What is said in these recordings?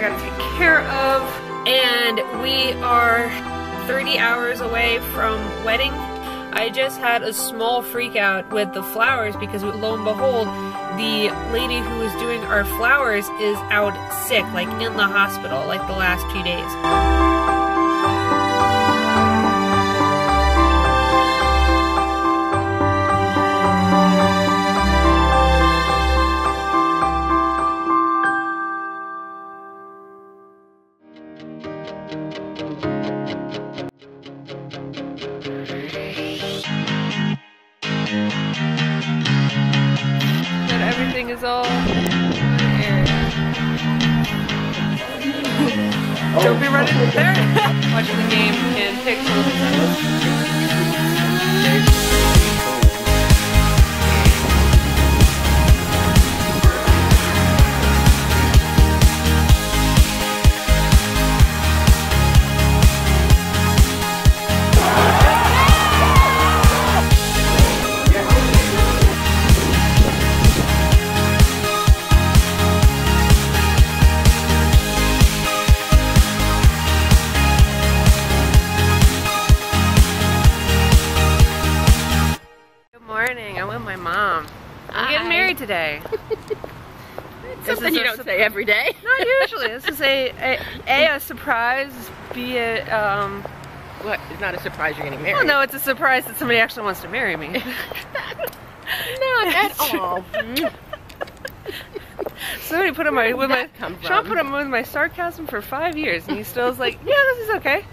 I gotta take care of. And we are 30 hours away from wedding. I just had a small freak out with the flowers because lo and behold, the lady who was doing our flowers is out sick, like in the hospital, like the last few days. Every day. Not usually. This is a, a a a surprise. B a um. What? It's not a surprise you're getting Well, married. no, it's a surprise that somebody actually wants to marry me. not at all. Mm. Somebody put on my with my Sean put on with my sarcasm for five years, and he still is like, yeah, this is okay.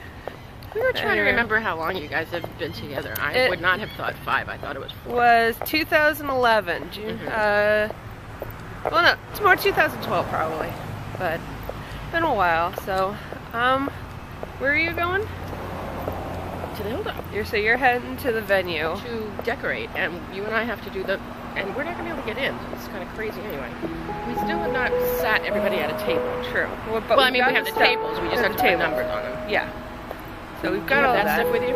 we were trying to remember how long you guys have been together. I It- would not have thought five. I thought it was four. Was 2011 June. Mhm. Uh, well, no, it's more 2012 probably, but been a while. So, um, where are you going? To the hilltop You're so you're heading to the venue. to decorate, and you and I have to do the. And we're not gonna be able to get in. It's kind of crazy anyway. We still have not sat everybody at a table. True. Well, but well, I mean, we have the stuff. tables. We just have have to put numbers on them. Yeah. So we've got all that. that stuff with you?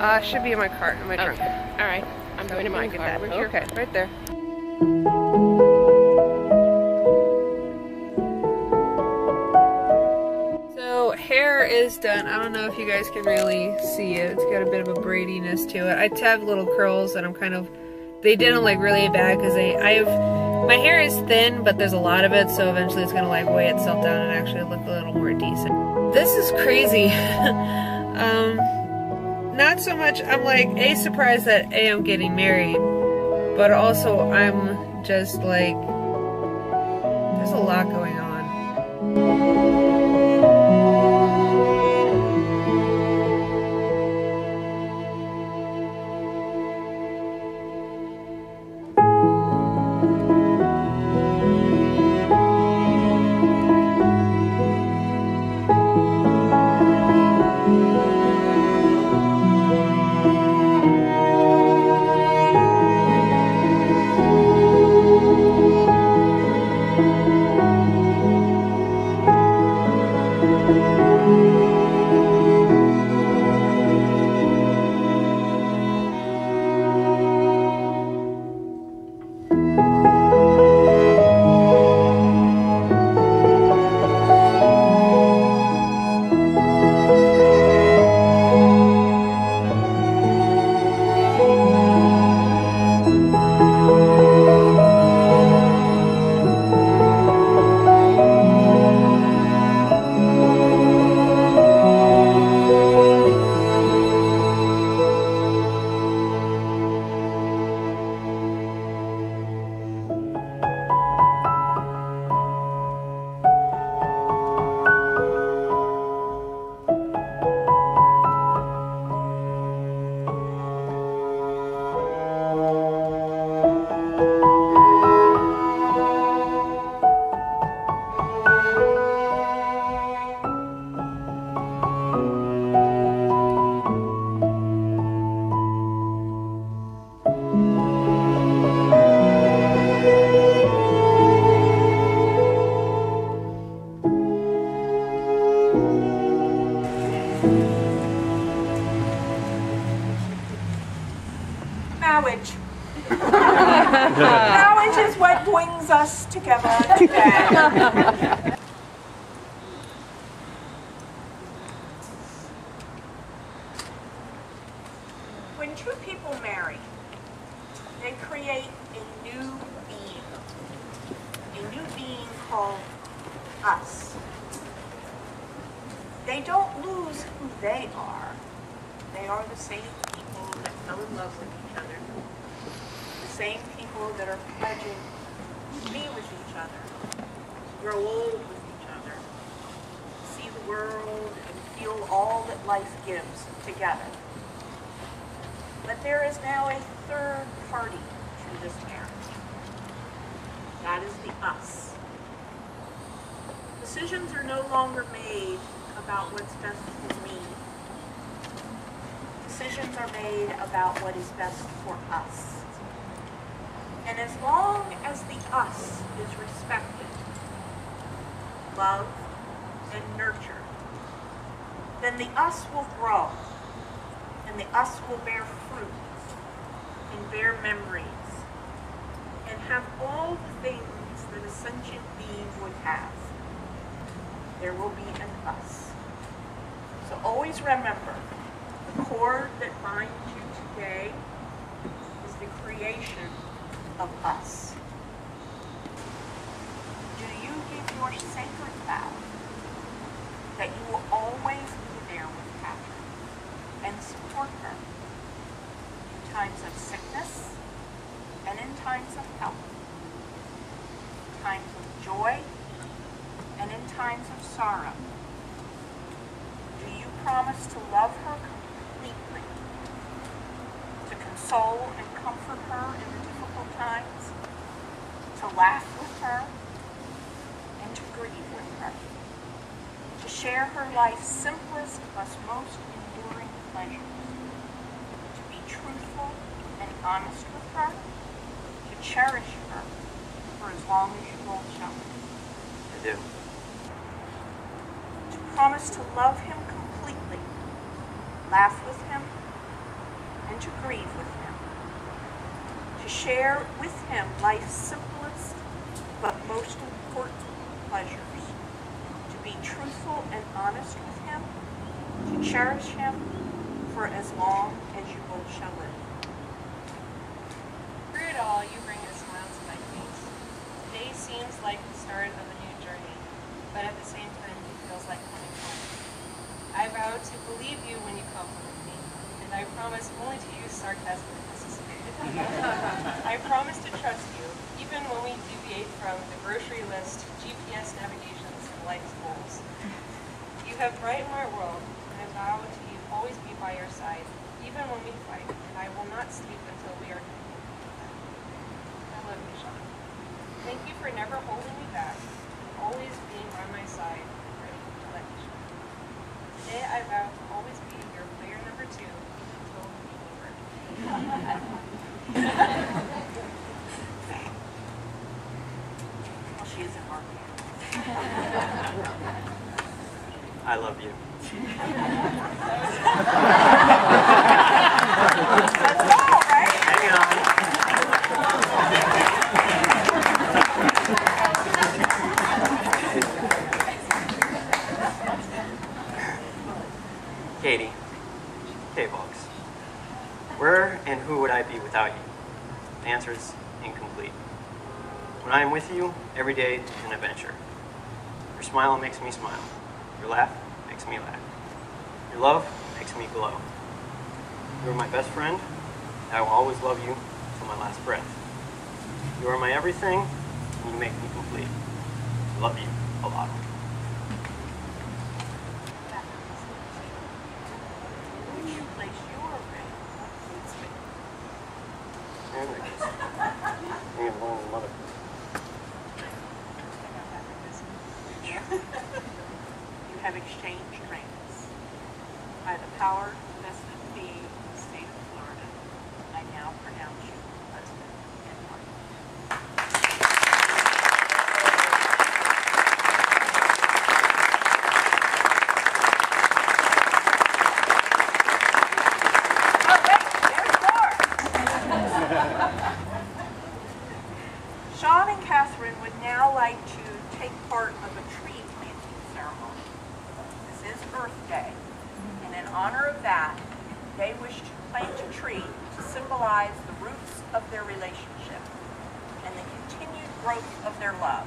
Uh, should be in my cart, in my trunk. Okay. All right. I'm going to my get car. that. Okay, right there. Is done. I don't know if you guys can really see it. It's got a bit of a braidiness to it. I have little curls that I'm kind of. They didn't like really bad because. I have. My hair is thin, but there's a lot of it, so eventually it's gonna like weigh itself down and actually look a little more decent. This is crazy. um, not so much. I'm like a surprised that a I'm getting married, but also I'm just like there's a lot going two people marry, they create a new being, a new being called us. They don't lose who they are. They are the same people that fell in love with each other, the same people that are pledging to be with each other, grow old with each other, see the world and feel all that life gives together. There is now a third party to this marriage. That is the us. Decisions are no longer made about what's best for me. Decisions are made about what is best for us. And as long as the us is respected, loved, and nurtured, then the us will grow, and the us will bear fruit, and bear memories, and have all the things that a sentient being would have. There will be an us. So always remember, the cord that binds you today is the creation of us. Do you give your sacred vow that you will always be there with Catherine and support her in times of sickness times of health, times of joy and in times of sorrow? Do you promise to love her completely, to console and comfort her in the difficult times, to laugh with her, and to grieve with her, to share her life's simplest but most enduring pleasures, to be truthful and honest with her, cherish her for as long as you both shall live. I do. to promise to love him completely, laugh with him, and to grieve with him, to share with him life's simplest but most important pleasures, to be truthful and honest with him, to cherish him for as long as you both shall live. Through it all, you bring a smile to my face. Today seems like the start of a new journey, but at the same time, it feels like coming home. I vow to believe you when you compliment me, and I promise only to use sarcasm if necessary. I promise to trust you, even when we deviate from the grocery list, GPS navigations, and life's goals. You have brightened my world, and I vow to you always be by your side, even when we fight, and I will not sleep until we are I love you, Sean. Thank you for never holding me back, and always being by my side, ready to let me shine. Today I vow to always be your player number two until the over. Well, she isn't working. I love you. That's all, right? Hang on. Katie, K-Box, where and who would I be without you? The answer is incomplete. When I am with you, every day is an adventure. Your smile makes me smile. Your laugh makes me laugh. Your love makes me glow. You are my best friend. I will always love you till my last breath. You are my everything, and you make me complete. I love you a lot. Which place your ring leads me. And there it is. Me and lonely mother. You have exchanged rings. By the power vested in me in the state of Florida, I now pronounce you husband and wife. Oh, wait, there's more. Sean and Catherine would now like to take part of a tree planting ceremony. This is Earth Day, and in honor of that, they wish to plant a tree to symbolize the roots of their relationship and the continued growth of their love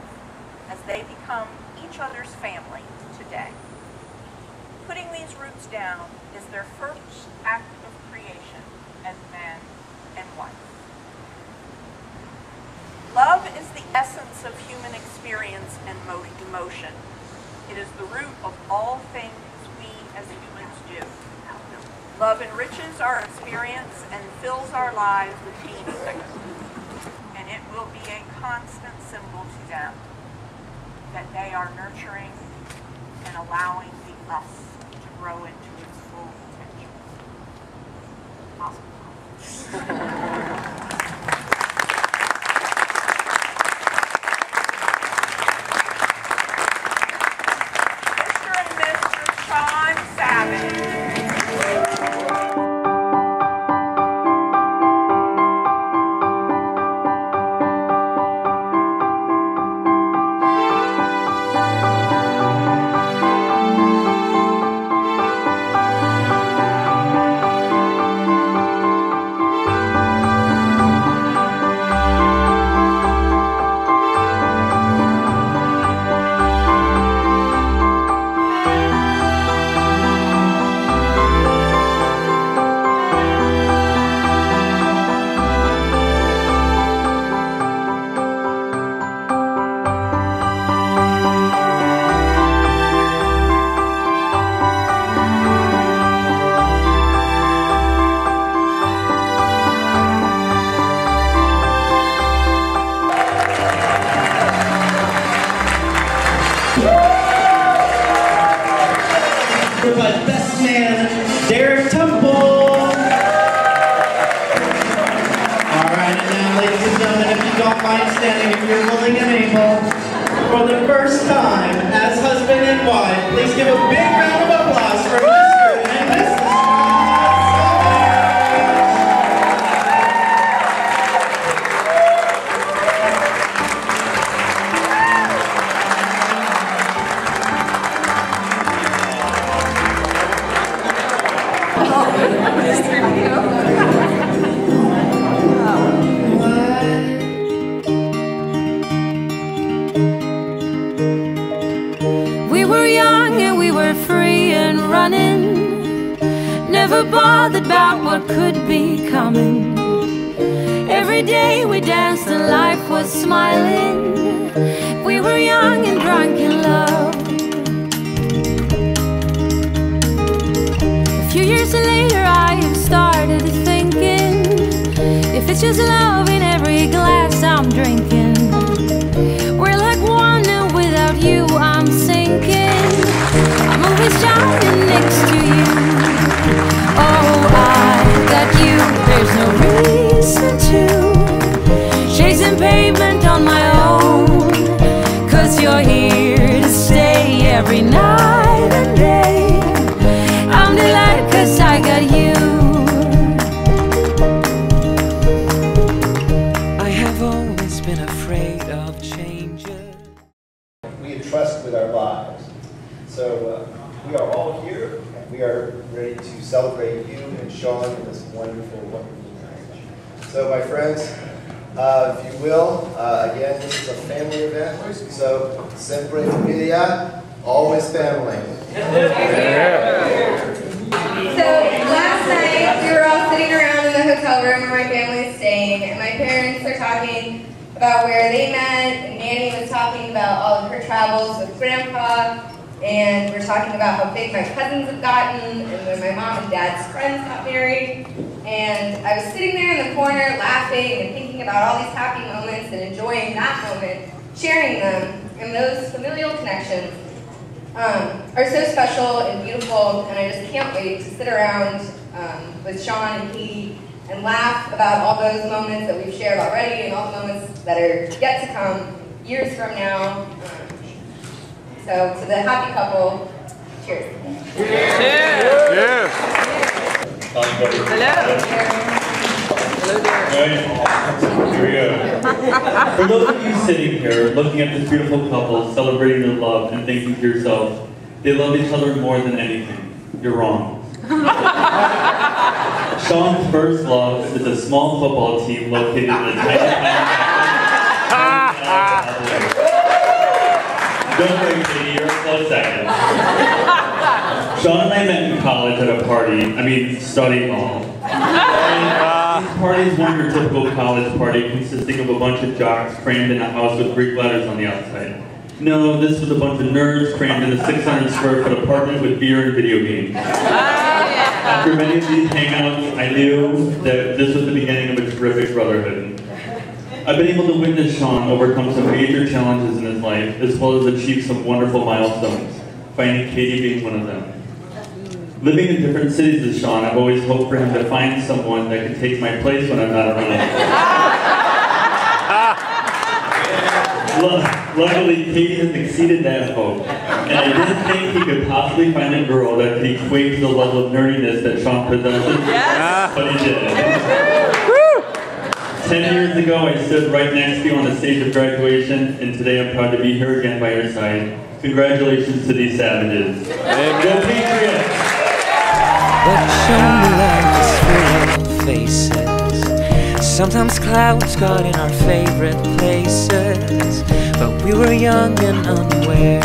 as they become each other's family today. Roots down is their first act of creation as man and wife. Love is the essence of human experience and emotion. It is the root of all things we as humans do. Love enriches our experience and fills our lives with meaning. And it will be a constant symbol to them that they are nurturing and allowing the us grow into its full potential. Awesome. Derek Temple. All right, and now, ladies and gentlemen, if you don't mind standing, if you're willing and able, for the first time as husband and wife, please give a big Never bothered about what could be coming. Every day we danced and life was smiling. We were young and drunk in love. A few years later, I have started thinking if it's just love in every glass I'm drinking. We're like one, without you, and Sean in this wonderful, wonderful marriage. So my friends, uh, if you will, uh, again, this is a family event, so sempre familia, always family. So last night we were all sitting around in the hotel room where my family is staying, and my parents are talking about where they met, and Nanny was talking about all of her travels with Grandpa, and we're talking about how big my cousins have gotten, and when my mom and dad's friends got married. And I was sitting there in the corner laughing and thinking about all these happy moments and enjoying that moment, sharing them, and those familial connections um, are so special and beautiful, and I just can't wait to sit around um, with Sean and Katie and laugh about all those moments that we've shared already and all the moments that are yet to come years from now. Um, so, to the happy couple, cheers. Cheers. Hello. Right. Here we go. For those of you sitting here, looking at this beautiful couple, celebrating their love, and thinking to yourself, they love each other more than anything, you're wrong. Sean's first love is a small football team located in a tiny Don't worry, Katie, you're a close second. Sean and I met in college at a party, I mean, study hall. Ah. And these parties weren't your typical college party consisting of a bunch of jocks crammed in a house with Greek letters on the outside. No, this was a bunch of nerds crammed in a 600 square foot apartment with beer and video games. Ah, After many of these hangouts, I knew that this was the beginning of a terrific brotherhood. I've been able to witness Sean overcome some major challenges in his life, as well as achieve some wonderful milestones, finding Katie being one of them. Living in different cities as Sean, I've always hoped for him to find someone that could take my place when I'm not around. Luckily, Katie has exceeded that hope, and I didn't think he could possibly find a girl that could equate to the level of nerdiness that Sean possesses, yes. but he did. Ten years ago, I stood right next to you on the stage of graduation, and today I'm proud to be here again by your side. Congratulations to these savages. Amen. Go Patriots! The jungle is full of faces. Sometimes clouds got in our favorite places, but we were young and unaware.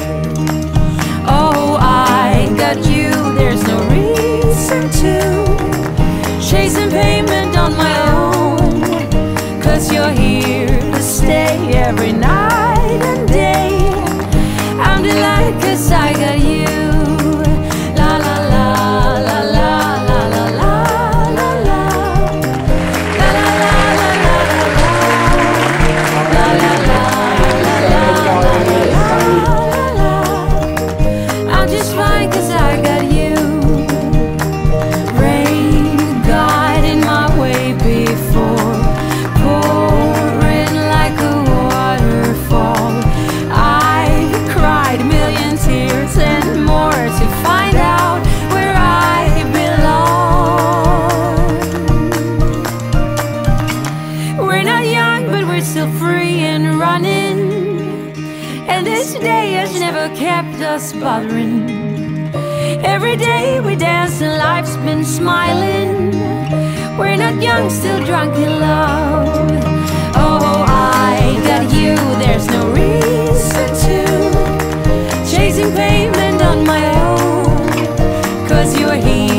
Oh, I got you, there's no reason to chasing payment on my own. Cause you're here to stay every night and day. I'm delighted cause I us bothering. Every day we dance and life's been smiling. We're not young, still drunk in love. Oh, I got you, there's no reason to chasing payment on my own. Cause you're here